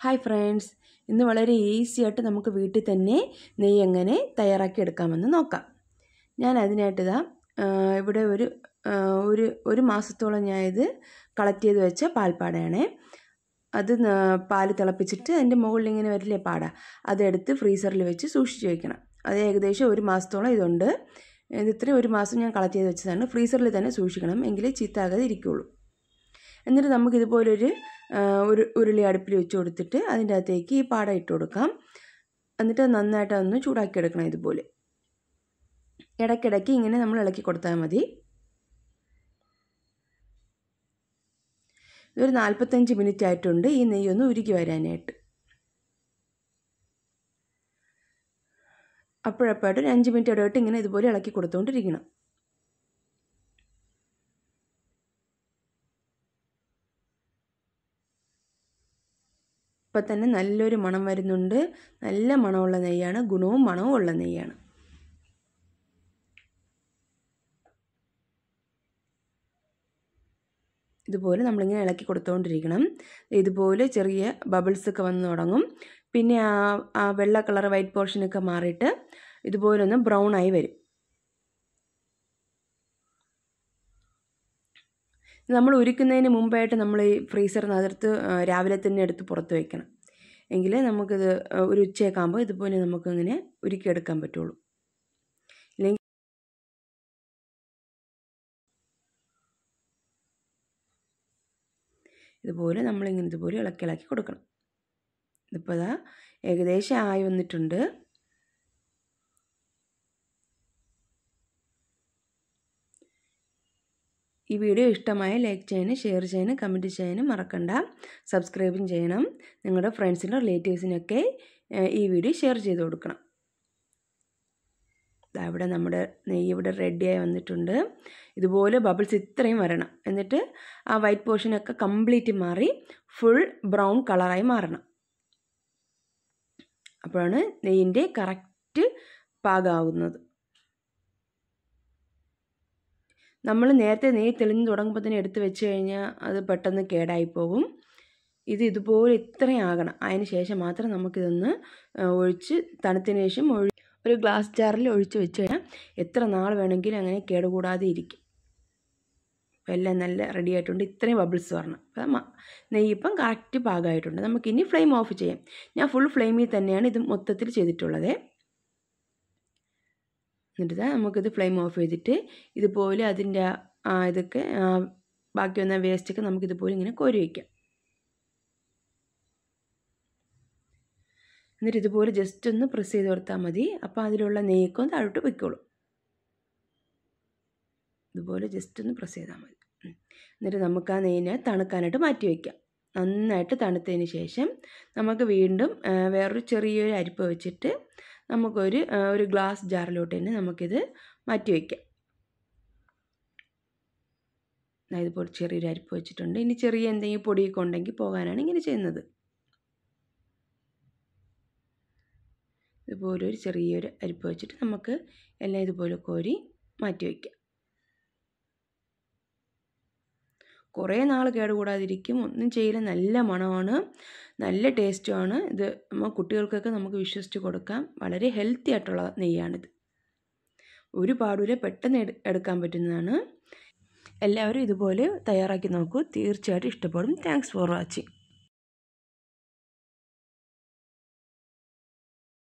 Hi friends ഇന്ന് വളരെ easy ആയിട്ട് നമുക്ക് വീട്ടിൽ തന്നെ നെയ്യ് എങ്ങനെ തയ്യാറാക്കി എടുക്കാമെന്ന് നോക്കാം. ഞാൻ അതിനായിട്ട് ഇതാ ഇവിടെ ഒരു ഒരു ഒരു മാസത്തോളം ഞാൻ ഇത് കളക്ട് ചെയ്ത് വെച്ച പാൽപ്പാടയാണേ. അത് പാൽ തിളപ്പിച്ചിട്ട് അതിന്റെ മുകളിൽ ഇങ്ങനെ വരില്ലേ പാട അതെടുത്ത് ഫ്രീസറിൽ വെച്ച് സൂക്ഷിച്ച് വയ്ക്കണം അത് ഏകദേശം ഒരു മാസത്തോളം ഇതുണ്ട്. ഇത് ഇത്രയും ഒരു മാസം ഞാൻ കളക്ട് ചെയ്ത് വെച്ചതാണ്. ഫ്രീസറിൽ തന്നെ സൂക്ഷിക്കണം എങ്കിലേ ചീത്താകാതെ ഇരിക്കുകയുള്ളൂ എന്നിട്ട് നമുക്ക് ഇതുപോലൊരു ആ, ഒരു ഉരുളി അടുപ്പിൽ വെച്ച് കൊടുത്തിട്ട് അതിന്റെ അകത്തേക്ക് ഈ പാട ഇട്ട് കൊടുക്കാം. എന്നിട്ട് നന്നായിട്ട് അതൊന്ന് ചൂടാക്കി എടുക്കണം ഇതുപോലെ. ഇടയ്ക്കിടയ്ക്ക് ഇങ്ങനെ നമ്മൾ ഇളക്കി കൊടുത്താൽ മതി. ഇതൊരു നാൽപ്പത്തഞ്ച് മിനിറ്റ് ആയിട്ടുണ്ട്. ഈ നെയ്യൊന്ന് ഉരുകി വരാനായിട്ട്. അപ്പോഴപ്പോഴായിട്ട് ഒരു അഞ്ച് മിനിറ്റ് ഇടവിട്ട് ഇങ്ങനെ ഇതുപോലെ ഇളക്കി കൊടുത്തുകൊണ്ടിരിക്കണം. ഇപ്പം തന്നെ നല്ലൊരു മണം വരുന്നുണ്ട്. നല്ല മണമുള്ള നെയ്യാണ്. ഗുണവും മണവും ഉള്ള നെയ്യാണ്. ഇതുപോലെ നമ്മളിങ്ങനെ ഇളക്കി കൊടുത്തുകൊണ്ടിരിക്കണം ഇതുപോലെ ചെറിയ ബബിൾസൊക്കെ വന്ന് തുടങ്ങും. പിന്നെ ആ വെള്ള കളർ വൈറ്റ് പോർഷനൊക്കെ മാറിയിട്ട് ഇതുപോലെ ഒന്ന് ബ്രൗൺ ആയി വരും. നമ്മൾ ഉരുക്കുന്നതിന് മുമ്പായിട്ട് നമ്മൾ ഈ ഫ്രീസറിനകത്ത് രാവിലെ തന്നെ എടുത്ത് പുറത്ത് വയ്ക്കണം എങ്കിലേ നമുക്കിത് ഒരു ഉച്ചയൊക്കെ ആകുമ്പോൾ ഇതുപോലെ നമുക്കിങ്ങനെ ഉരുക്കിയെടുക്കാൻ പറ്റുള്ളൂ. ഇല്ലെങ്കിൽ ഇതുപോലെ നമ്മളിങ്ങനെ ഇതുപോലെ ഇളക്കി ഇളക്കി കൊടുക്കണം. ഇതിപ്പോൾ അതാ ഏകദേശം ആയി വന്നിട്ടുണ്ട്. ഈ വീഡിയോ ഇഷ്ടമായ ലൈക്ക് ചെയ്യാനും ഷെയർ ചെയ്യാനും കമന്റ് ചെയ്യാനും മറക്കണ്ട. സബ്സ്ക്രൈബും ചെയ്യണം. നിങ്ങളുടെ ഫ്രണ്ട്സിനും റിലേറ്റീവ്സിനൊക്കെ ഈ വീഡിയോ ഷെയർ ചെയ്ത് കൊടുക്കണം. ഇവിടെ നമ്മുടെ നെയ്യ് ഇവിടെ റെഡിയായി വന്നിട്ടുണ്ട്. ഇതുപോലെ ബബിൾസ് ഇത്രയും വരണം. എന്നിട്ട് ആ വൈറ്റ് പോർഷനൊക്കെ കംപ്ലീറ്റ് മാറി ഫുൾ ബ്രൗൺ കളറായി മാറണം. അപ്പോഴാണ് നെയ്യിന്റെ കറക്റ്റ് പാകമാകുന്നത് നമ്മൾ നേരത്തെ നെയ്യ് തെളിഞ്ഞ് തുടങ്ങുമ്പോൾ തന്നെ എടുത്ത് വെച്ച് കഴിഞ്ഞാൽ അത് പെട്ടെന്ന് കേടായി പോകും. ഇത് ഇതുപോലെ ഇത്രയും ആകണം. അതിന് ശേഷം മാത്രം നമുക്കിതൊന്ന് ഒഴിച്ച് തണുത്തതിന് ശേഷം ഒഴി ഒരു ഗ്ലാസ് ജാറിൽ ഒഴിച്ച് വെച്ച് കഴിഞ്ഞാൽ എത്ര നാൾ വേണമെങ്കിലും അങ്ങനെ കേടുകൂടാതെ ഇരിക്കും. അപ്പോൾ എല്ലാം നല്ല റെഡി ആയിട്ടുണ്ട്. ഇത്രയും ബബിൾസ് വരണം. അപ്പം നെയ്യിപ്പം കറക്റ്റ് പാകമായിട്ടുണ്ട്. നമുക്കിനി ഫ്ലെയിം ഓഫ് ചെയ്യാം. ഞാൻ ഫുൾ ഫ്ലെയിമിൽ തന്നെയാണ് ഇത് മൊത്തത്തിൽ ചെയ്തിട്ടുള്ളത്. എന്നിട്ട് നമുക്കിത് ഫ്ലെയിം ഓഫ് ചെയ്തിട്ട് ഇതുപോലെ അതിന്റെ ഇതൊക്കെ ബാക്കി വന്ന വേസ്റ്റൊക്കെ നമുക്കിതുപോലെ ഇങ്ങനെ കോരി വയ്ക്കാം. എന്നിട്ട് ഇതുപോലെ ജസ്റ്റ് ഒന്ന് പ്രസ് ചെയ്ത് കൊടുത്താൽ മതി. അപ്പോൾ അതിലുള്ള നെയ്ക്കും താഴോട്ട് പൊയ്ക്കോളും. ഇതുപോലെ ജസ്റ്റ് ഒന്ന് പ്രസ് ചെയ്താൽ മതി. എന്നിട്ട് നമുക്ക് ആ നെയ്യിനെ തണുക്കാനായിട്ട് മാറ്റി വയ്ക്കാം. നന്നായിട്ട് തണുത്തതിന് ശേഷം നമുക്ക് വീണ്ടും വേറൊരു ചെറിയൊരു അരിപ്പ് വെച്ചിട്ട് നമുക്കൊരു ഒരു ഗ്ലാസ് ജാറിലോട്ട് തന്നെ നമുക്കിത് മാറ്റി വയ്ക്കാം ഇതുപോലെ ചെറിയൊരു അരിപ്പ് വെച്ചിട്ടുണ്ട്. ഇനി ചെറിയ എന്തെങ്കിലും പൊടിയൊക്കെ ഉണ്ടെങ്കിൽ പോകാനാണ് ഇങ്ങനെ ചെയ്യുന്നത്. ഇതുപോലെ ഒരു ചെറിയൊരു അരിപ്പ് വെച്ചിട്ട് നമുക്ക് എല്ലാം ഇതുപോലെ കോരി മാറ്റി വയ്ക്കാം കുറേ നാൾ കേടുകൂടാതിരിക്കും. ഒന്നും ചെയ്യില്ല. നല്ല മണമാണ്. നല്ല ടേസ്റ്റുമാണ് ഇത് കുട്ടികൾക്കൊക്കെ നമുക്ക് വിശ്വസിച്ച് കൊടുക്കാം. വളരെ ഹെൽത്തി ആയിട്ടുള്ള നെയ്യാണിത്. ഒരു പാടൂരെ പെട്ടെന്ന് എടുക്കാൻ പറ്റുന്നതാണ്. എല്ലാവരും ഇതുപോലെ തയ്യാറാക്കി നോക്കൂ. തീർച്ചയായിട്ടും ഇഷ്ടപ്പെടും. Thanks for watching